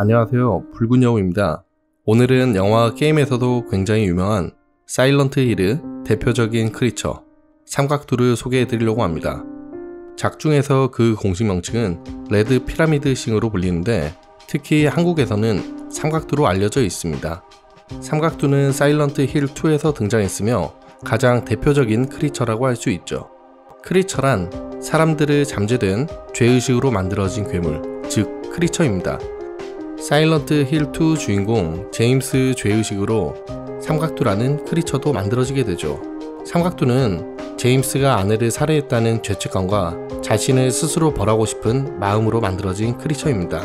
안녕하세요. 붉은 여우입니다. 오늘은 영화 게임에서도 굉장히 유명한 사일런트 힐의 대표적인 creature 삼각두를 소개해 드리려고 합니다. 작중에서 그 공식 명칭은 Red Pyramid Thing으로 불리는데 특히 한국에서는 삼각두로 알려져 있습니다. 삼각두는 사일런트 힐 2에서 등장했으며 가장 대표적인 creature라고 할 수 있죠. creature란 사람들의 잠재된 죄의식으로 만들어진 괴물, 즉 creature입니다. Silent Hill 2 주인공 제임스 죄의식으로 삼각두라는 creature도 만들어지게 되죠. 삼각두는 제임스가 아내를 살해했다는 죄책감과 자신을 스스로 벌하고 싶은 마음으로 만들어진 creature입니다.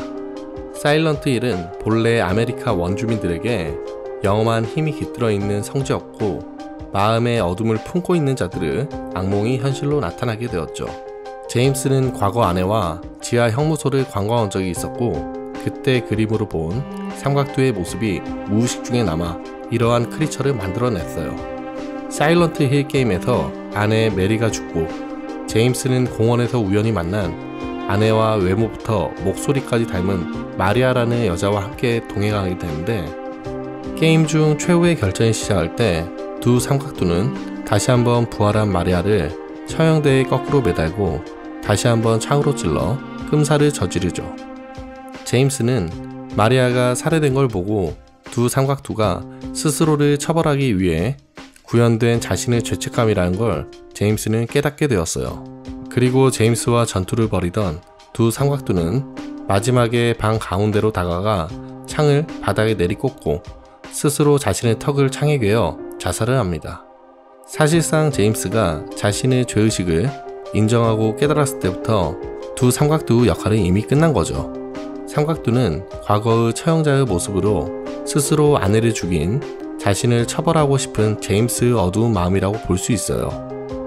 Silent Hill은 본래 아메리카 원주민들에게 영험한 힘이 깃들어 있는 성지였고 마음의 어둠을 품고 있는 자들의 악몽이 현실로 나타나게 되었죠. 제임스는 과거 아내와 지하 형무소를 관광한 적이 있었고 그때 그림으로 본 삼각두의 모습이 무의식 중에 남아 이러한 creature를 만들어냈어요. Silent Hill 게임에서 아내 메리가 죽고 제임스는 공원에서 우연히 만난 아내와 외모부터 목소리까지 닮은 마리아라는 여자와 함께 동행하게 되는데 게임 중 최후의 결전이 시작할 때 두 삼각두는 다시 한번 부활한 마리아를 처형대에 거꾸로 매달고 다시 한번 창으로 찔러 끔사를 저지르죠. 제임스는 마리아가 살해된 걸 보고 두 삼각두가 스스로를 처벌하기 위해 구현된 자신의 죄책감이라는 걸 제임스는 깨닫게 되었어요. 그리고 제임스와 전투를 벌이던 두 삼각두는 마지막에 방 가운데로 다가가 창을 바닥에 내리꽂고 스스로 자신의 턱을 창에 괴어 자살을 합니다. 사실상 제임스가 자신의 죄의식을 인정하고 깨달았을 때부터 두 삼각두 역할은 이미 끝난 거죠. 삼각두는 과거의 처형자의 모습으로 스스로 아내를 죽인 자신을 처벌하고 싶은 제임스의 어두운 마음이라고 볼 수 있어요.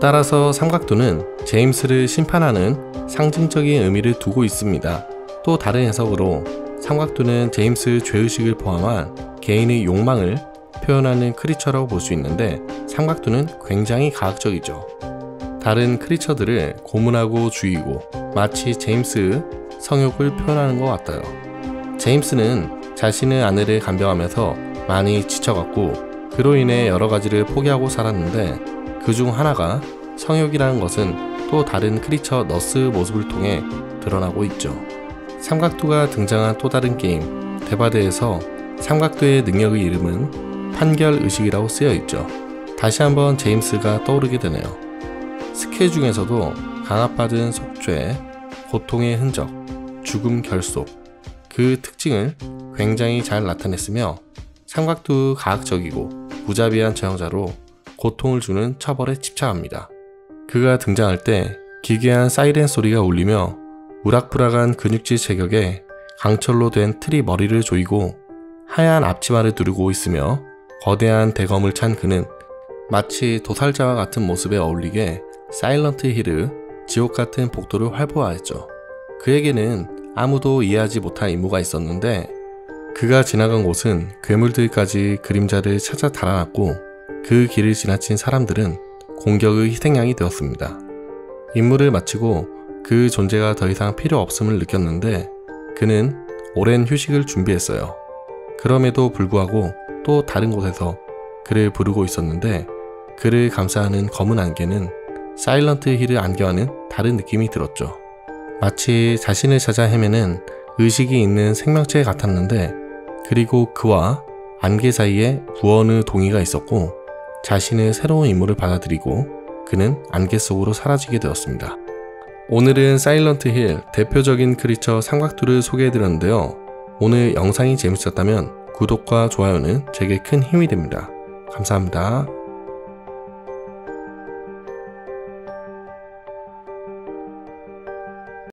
따라서 삼각두는 제임스를 심판하는 상징적인 의미를 두고 있습니다. 또 다른 해석으로 삼각두는 제임스의 죄의식을 포함한 개인의 욕망을 표현하는 크리처라고 볼 수 있는데 삼각두는 굉장히 과학적이죠. 다른 크리처들을 고문하고 죽이고 마치 제임스의 성욕을 표현하는 것 같아요. 제임스는 자신의 아내를 간병하면서 많이 지쳐갔고 그로 인해 여러 가지를 포기하고 살았는데 그 중 하나가 성욕이라는 것은 또 다른 크리처 너스 모습을 통해 드러나고 있죠. 삼각두가 등장한 또 다른 게임 데바드에서 삼각두의 능력의 이름은 판결 의식이라고 쓰여 있죠. 다시 한번 제임스가 떠오르게 되네요. 스케 중에서도 강압받은 속죄, 고통의 흔적, 죽음 결속 그 특징을 굉장히 잘 나타냈으며 삼각두 가학적이고 무자비한 처형자로 고통을 주는 처벌에 집착합니다. 그가 등장할 때 기괴한 사이렌 소리가 울리며 우락부락한 근육질 체격에 강철로 된 틀이 머리를 조이고 하얀 앞치마를 두르고 있으며 거대한 대검을 찬 그는 마치 도살자와 같은 모습에 어울리게 사일런트 힐의 지옥 같은 복도를 활보하였죠. 그에게는 아무도 이해하지 못할 임무가 있었는데 그가 지나간 곳은 괴물들까지 그림자를 찾아 달아났고 그 길을 지나친 사람들은 공격의 희생양이 되었습니다. 임무를 마치고 그 존재가 더 이상 필요 없음을 느꼈는데 그는 오랜 휴식을 준비했어요. 그럼에도 불구하고 또 다른 곳에서 그를 부르고 있었는데 그를 감싸는 검은 안개는 사일런트 힐을 안겨하는 다른 느낌이 들었죠. 마치 자신을 찾아 헤매는 의식이 있는 생명체 같았는데 그리고 그와 안개 사이에 구원의 동의가 있었고 자신의 새로운 임무를 받아들이고 그는 안개 속으로 사라지게 되었습니다. 오늘은 사일런트 힐 대표적인 크리처 삼각두를 소개해드렸는데요. 오늘 영상이 재밌었다면 구독과 좋아요는 제게 큰 힘이 됩니다. 감사합니다.